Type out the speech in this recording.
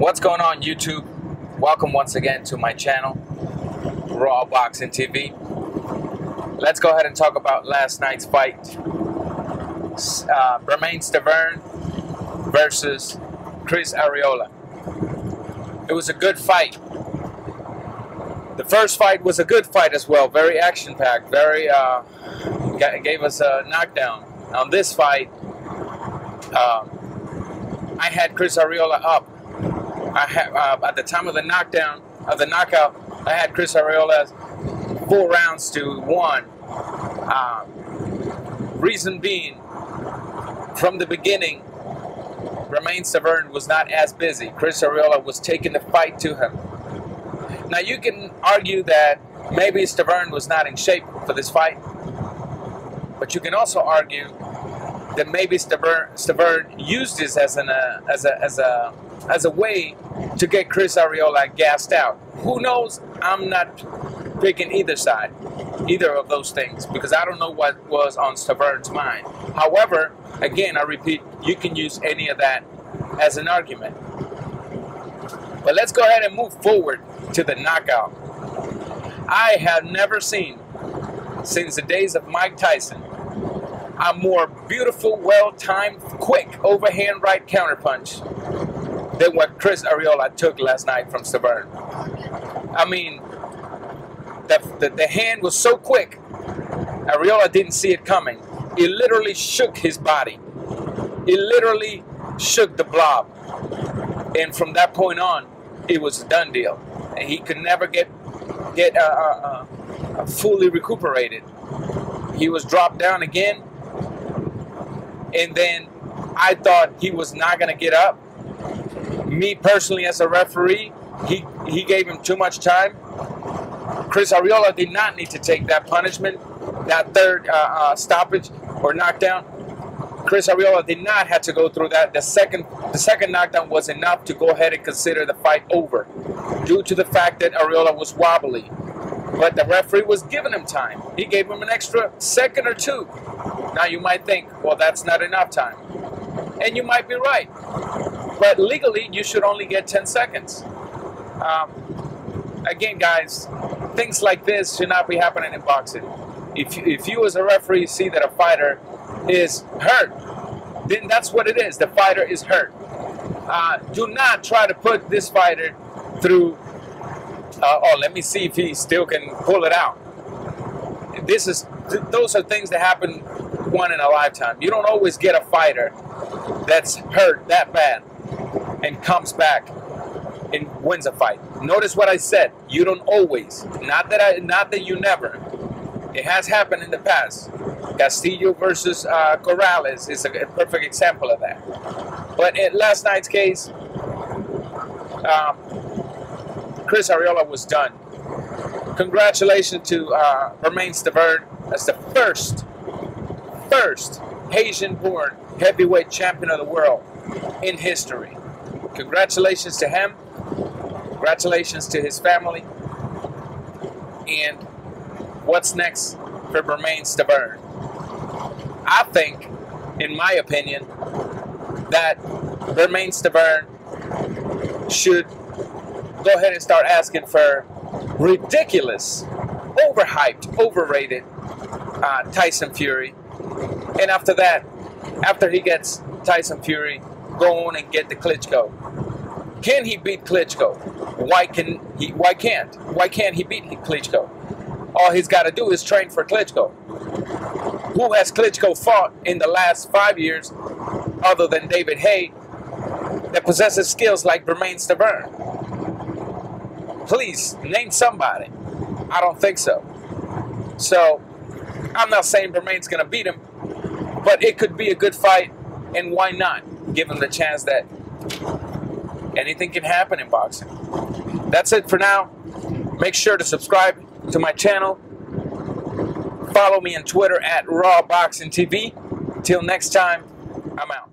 What's going on, YouTube? Welcome once again to my channel, Raw Boxing TV. Let's go ahead and talk about last night's fight. Uh, Bermane Stiverne versus Chris Arreola. It was a good fight. The first fight was a good fight as well, very action-packed, very uh, gave us a knockdown. On this fight, um, I had Chris Arreola up. I had uh, at the time of the knockdown of the knockout, I had Chris Arreola four rounds to one. Uh, reason being, from the beginning, Bermane Stiverne was not as busy. Chris Arreola was taking the fight to him. Now you can argue that maybe Stiverne was not in shape for this fight, but you can also argue that maybe Stiverne, used this as an uh, as a as a as a way to get Chris Arreola gassed out. Who knows? I'm not picking either side, either of those things, because I don't know what was on Stiverne's mind. However, again, I repeat, you can use any of that as an argument. But let's go ahead and move forward to the knockout. I have never seen, since the days of Mike Tyson, a more beautiful, well-timed, quick overhand right counterpunch than what Chris Arreola took last night from Stiverne. I mean, the, the, the hand was so quick, Arreola didn't see it coming. It literally shook his body. It literally shook the blob. And from that point on, it was a done deal. And he could never get get uh, uh, uh, fully recuperated. He was dropped down again, and then I thought he was not going to get up. Me personally, as a referee, he he gave him too much time. Chris Arreola did not need to take that punishment, that third uh, uh, stoppage or knockdown. Chris Arreola did not have to go through that. The second, the second knockdown was enough to go ahead and consider the fight over, due to the fact that Arreola was wobbly. But the referee was giving him time. He gave him an extra second or two. Now you might think, well, that's not enough time. And you might be right. But legally, you should only get 10 seconds. Um, again, guys, things like this should not be happening in boxing. If, if you as a referee see that a fighter is hurt, then that's what it is. The fighter is hurt. Uh, do not try to put this fighter through, uh, oh, let me see if he still can pull it out. This is, th those are things that happen one in a lifetime. You don't always get a fighter that's hurt that bad and comes back and wins a fight. Notice what I said. You don't always. Not that I. Not that you never. It has happened in the past. Castillo versus uh, Corrales is a, perfect example of that. But in last night's case, um, Chris Arreola was done. Congratulations to uh, Bermane Stiverne as the first, first Haitian born heavyweight champion of the world in history. Congratulations to him. Congratulations to his family. And what's next for Bermane Stiverne? I think, in my opinion, that Bermane Stiverne should go ahead and start asking for ridiculous, overhyped, overrated uh, Tyson Fury. And after that, after he gets Tyson Fury, go on and get the Klitschko. Can he beat Klitschko? Why can he? Why can't? Why can't he beat Klitschko? All he's got to do is train for Klitschko. Who has Klitschko fought in the last five years, other than David Haye, that possesses skills like Bermane Stiverne? Please name somebody. I don't think so. So I'm not saying Bermane's going to beat him, but it could be a good fight, and why not? Give him the chance that anything can happen in boxing. That's it for now. Make sure to subscribe to my channel. Follow me on Twitter at Raw Boxing TV. Till next time, I'm out.